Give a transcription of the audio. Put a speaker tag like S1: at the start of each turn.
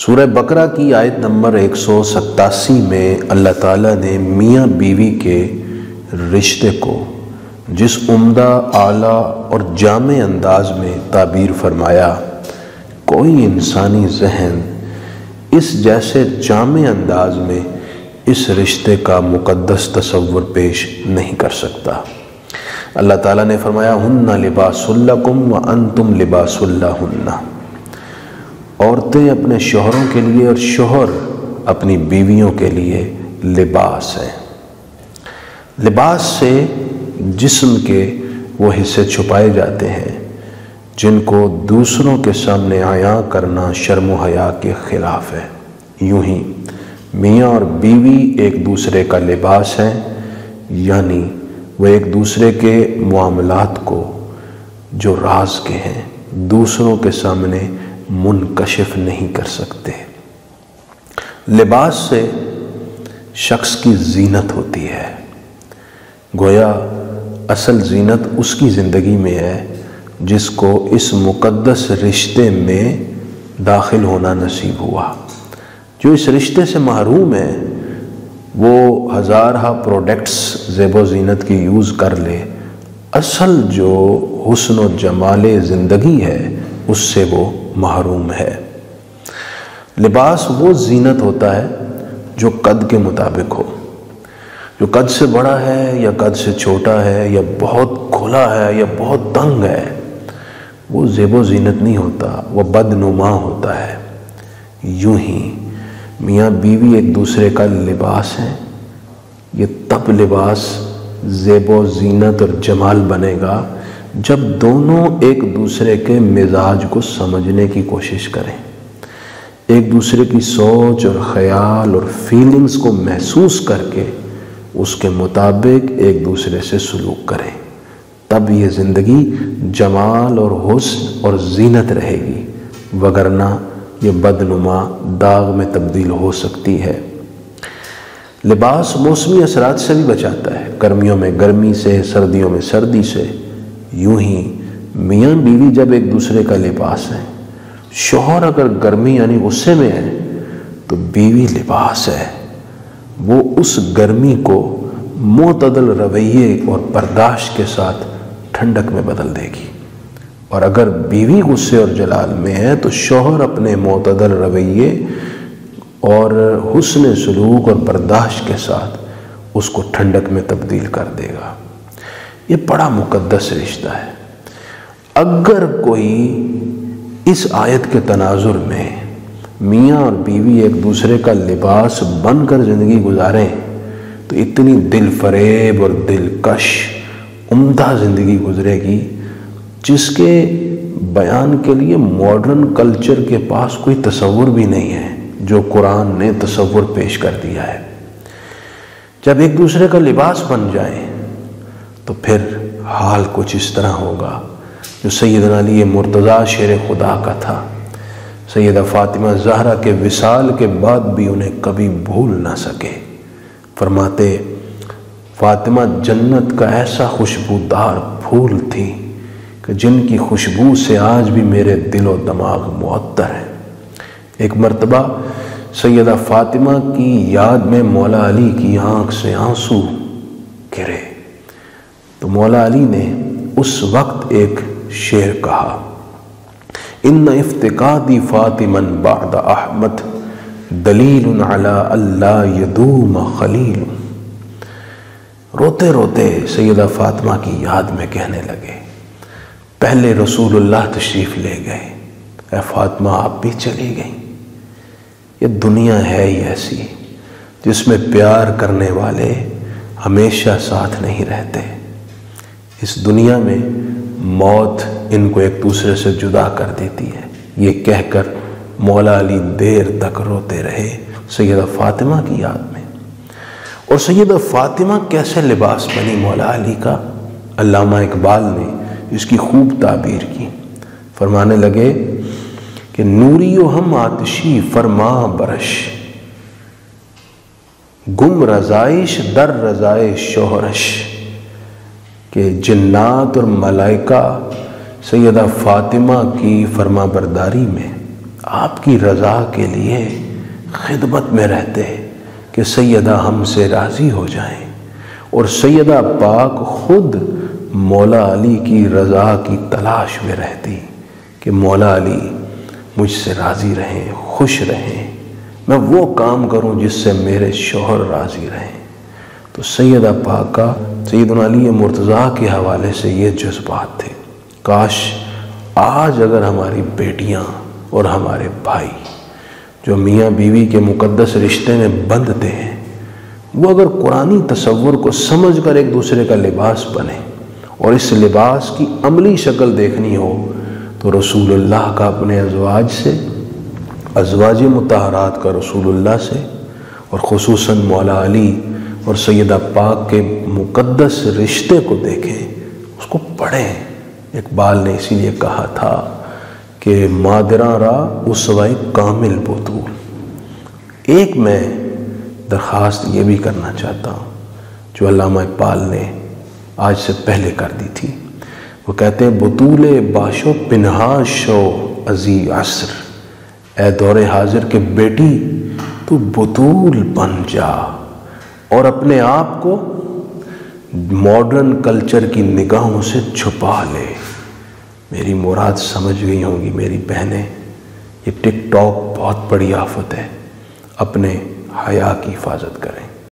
S1: سورہ بقرہ کی آیت نمبر ایک سو ستاسی میں اللہ تعالیٰ نے میاں بیوی کے رشتے کو جس عمدہ اعلیٰ اور جامع انداز میں تعبیر فرمایا، کوئی انسانی ذہن اس جیسے جامع انداز میں اس رشتے کا مقدس تصور پیش نہیں کر سکتا۔ اللہ تعالیٰ نے فرمایا، ہن لباس اللہ کم و ان تم لباس اللہ عورتیں اپنے شوہروں کے لیے اور شوہر اپنی بیویوں کے لیے لباس ہیں۔ لباس سے جسم کے وہ حصے چھپائے جاتے ہیں جن کو دوسروں کے سامنے عیاں کرنا شرم و حیا کے خلاف ہے۔ یوں ہی میاں اور بیوی ایک دوسرے کا لباس ہیں یعنی وہ ایک دوسرے کے معاملات کو جو راز کے ہیں، دوسروں کے سامنے منکشف نہیں کر سکتے۔ لباس سے شخص کی زینت ہوتی ہے۔ گویا اصل زینت اس کی زندگی میں ہے جس کو اس مقدس رشتے میں داخل ہونا نصیب ہوا۔ جو اس رشتے سے محروم ہے، وہ ہزارہ پروڈکٹس زیب و زینت کی یوز کر لے۔ اصل جو حسن و جمال زندگی ہے اس سے وہ محروم ہے۔ لباس وہ زینت ہوتا ہے جو قد کے مطابق ہو۔ جو قد سے بڑا ہے یا قد سے چھوٹا ہے یا بہت کھلا ہے یا بہت تنگ ہے، وہ زیب و زینت نہیں ہوتا، وہ بدنما ہوتا ہے۔ یوں ہی میاں بیوی ایک دوسرے کا لباس ہے یہ تب لباس زیب و زینت اور جمال بنے گا جب دونوں ایک دوسرے کے مزاج کو سمجھنے کی کوشش کریں، ایک دوسرے کی سوچ اور خیال اور فیلنگز کو محسوس کر کے اس کے مطابق ایک دوسرے سے سلوک کریں۔ تب یہ زندگی جمال اور حسن اور زینت رہے گی، وگرنہ یہ بدنما داغ میں تبدیل ہو سکتی ہے۔ لباس موسمی اثرات سے بھی بچاتا ہے، گرمیوں میں گرمی سے، سردیوں میں سردی سے۔ یوں ہی میاں بیوی جب ایک دوسرے کا لباس ہے، شوہر اگر گرمی یعنی غصے میں ہے، تو بیوی لباس ہے۔ وہ اس گرمی کو معتدل رویے اور برداشت کے ساتھ ٹھنڈک میں بدل دے گی۔ اور اگر بیوی غصے اور جلال میں ہے، تو شوہر اپنے معتدل رویے اور حسن سلوک اور برداشت کے ساتھ اس کو ٹھنڈک میں تبدیل کر دے گا۔ یہ بڑا مقدس رشتہ ہے۔ اگر کوئی اس آیت کے تناظر میں میاں اور بیوی ایک دوسرے کا لباس بن کر زندگی گزاریں تو اتنی دل فریب اور دلکش عمدہ زندگی گزرے گی، جس کے بیان کے لیے ماڈرن کلچر کے پاس کوئی تصور بھی نہیں ہے، جو قرآن نے تصور پیش کر دیا ہے۔ جب ایک دوسرے کا لباس بن جائیں تو پھر حال کچھ اس طرح ہوگا جو سیدنا علی مرتضی شیر خدا کا تھا۔ سیدہ فاطمہ زہرہ کے وصال کے بعد بھی انہیں کبھی بھول نہ سکے۔ فرماتے، فاطمہ جنت کا ایسا خوشبودار پھول تھی کہ جن کی خوشبو سے آج بھی میرے دل و دماغ معطر ہے ایک مرتبہ سیدہ فاطمہ کی یاد میں مولا علی کی آنکھ سے آنسو گرے۔ تو مولا علی نے اس وقت ایک شعر کہا، ان افتقادی فاطمن بعد احمد دلیل علی اللہ یدوم خلیل. روتے روتے سیدہ فاطمہ کی یاد میں کہنے لگے، پہلے رسول اللہ تشریف لے گئے، اے فاطمہ آپ بھی چلی گئیں۔ یہ دنیا ہے ہی ایسی جس میں پیار کرنے والے ہمیشہ ساتھ نہیں رہتے۔ اس دنیا میں موت ان کو ایک دوسرے سے جدا کر دیتی ہے۔ یہ کہہ کر مولا علی دیر تک روتے رہے سیدہ فاطمہ کی یاد میں۔ اور سیدہ فاطمہ کیسے لباس بنی مولا علی کا؟ علامہ اقبال نے اس کی خوب تعبیر کی۔ فرمانے لگے کہ نوری و ہم آتشی فرما برش۔ گم رضائش در رضائے شوہرش کہ جنات اور ملائکہ سیدہ فاطمہ کی فرما برداری میں آپ کی رضا کے لیے خدمت میں رہتے کہ سیدہ ہم سے راضی ہو جائیں اور سیدہ پاک خود مولا علی کی رضا کی تلاش میں رہتی کہ مولا علی مجھ سے راضی رہیں، خوش رہیں۔ میں وہ کام کروں جس سے میرے شوہر راضی رہیں۔ تو سیدہ پاک کا سید علی مرتضیٰ کے حوالے سے یہ جذبات تھے۔ کاش آج اگر ہماری بیٹیاں اور ہمارے بھائی جو میاں بیوی کے مقدس رشتے میں بندھتے ہیں، وہ اگر قرآن تصور کو سمجھ کر ایک دوسرے کا لباس بنے اور اس لباس کی عملی شکل دیکھنی ہو، تو رسول اللہ کا اپنے ازواج سے، ازواج متحرات کا رسول اللہ سے اور خصوصاً مولا علی اور سیدہ پاک کے مقدس رشتے کو دیکھیں، اس کو پڑھیں۔ اقبال نے اسی لیے کہا تھا کہ مادرہ را اسوائی کامل بطول ایک میں درخواست یہ بھی کرنا چاہتا ہوں، جو علامہ اقبال نے آج سے پہلے کر دی تھی۔ وہ کہتے ہیں، بطول باشو پنہا شو عزی عصر۔ اے دور حاضر کے بیٹی، تو بطول بن جا۔ اور اپنے آپ کو ماڈرن کلچر کی نگاہوں سے چھپا لے۔ میری مراد سمجھ گئی ہوں گی، میری بہنیں، یہ ٹک ٹاک بہت بڑی آفت ہے۔ اپنے حیا کی حفاظت کریں۔